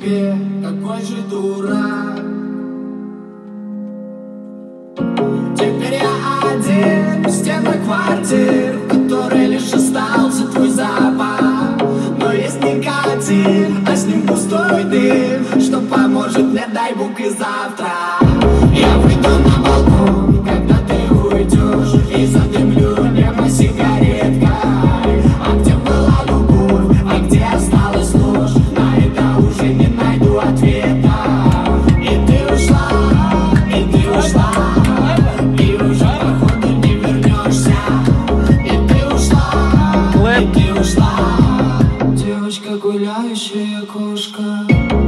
тебе, какой же дурак. Теперь я один в стенах квартир В лишь остался твой запах. Но есть никотин, а с ним пустой дым Что поможет мне, дай бог и завтра умирающая кошка.